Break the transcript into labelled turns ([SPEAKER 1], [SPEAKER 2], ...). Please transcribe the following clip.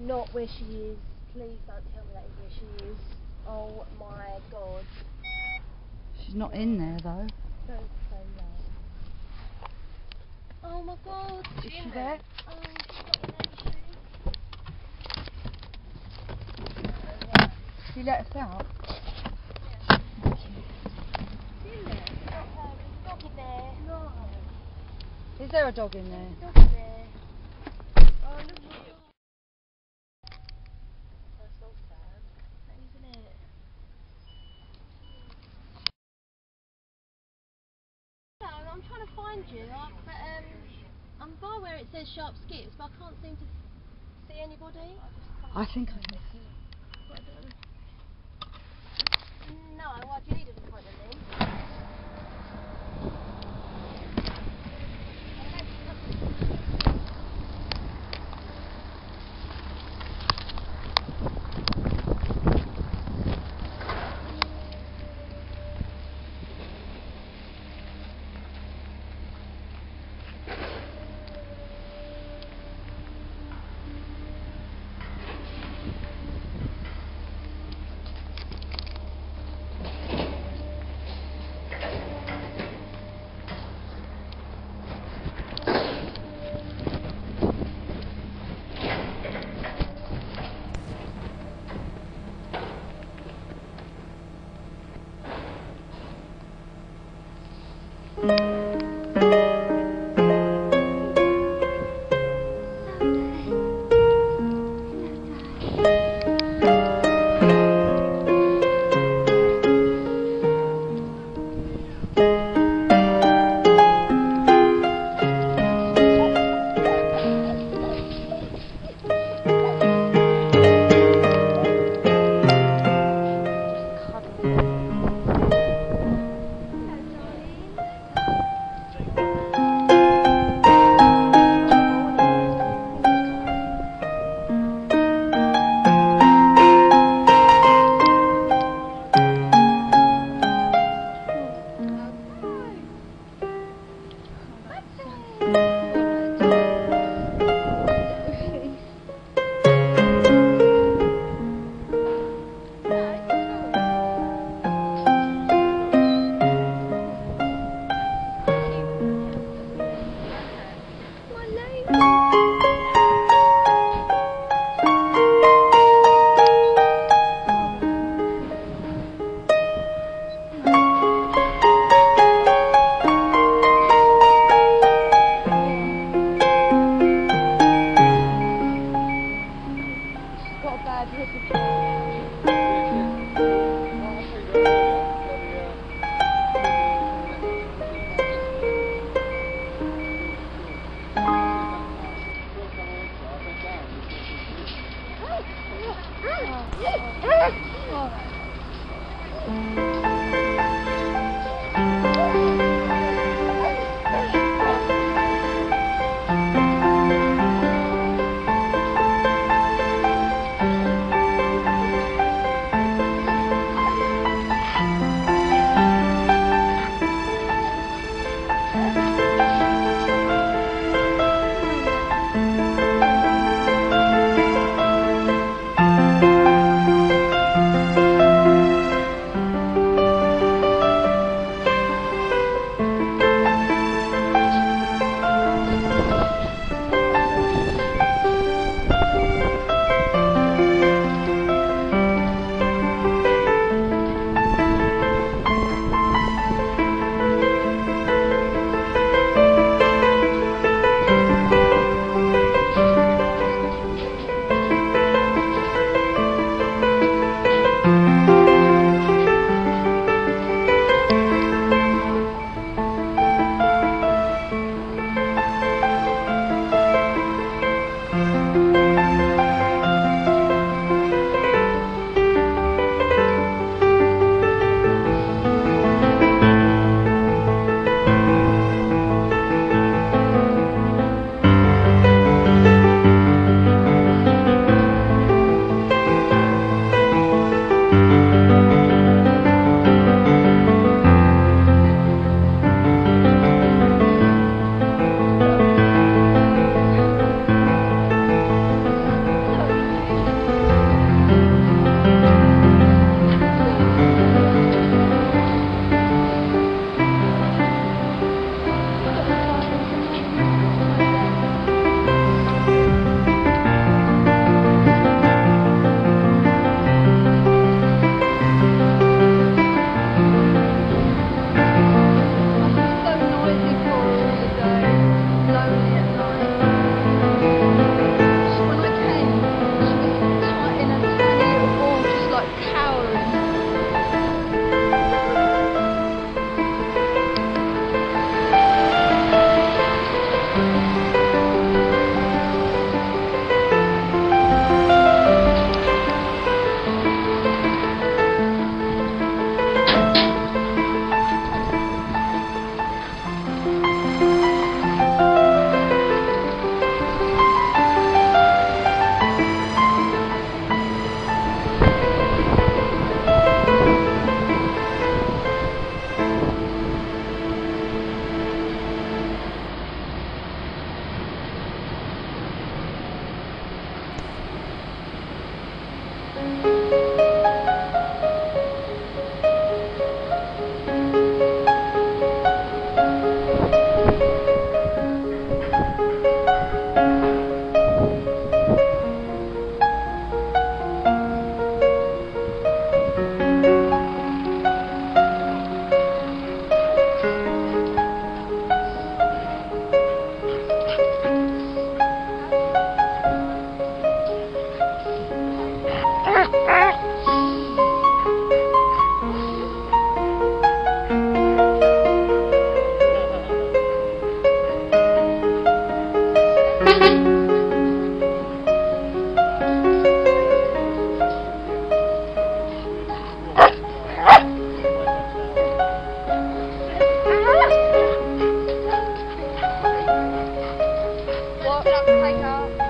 [SPEAKER 1] not where she is. Please don't tell me that is where she is. Oh my god.
[SPEAKER 2] She's not in there though.
[SPEAKER 1] Don't say that. Oh my god.
[SPEAKER 2] Is she there?
[SPEAKER 1] Oh, she's not in there, she?
[SPEAKER 2] Let us out.
[SPEAKER 1] She's in there. Not her. There's a dog in there. No.
[SPEAKER 2] Is there a dog in there?
[SPEAKER 1] There's a dog in there. Oh, you, um, I'm by where it says sharp skips, but I can't seem to see anybody.
[SPEAKER 2] I think I can see.
[SPEAKER 1] Oh. Hi, Carl.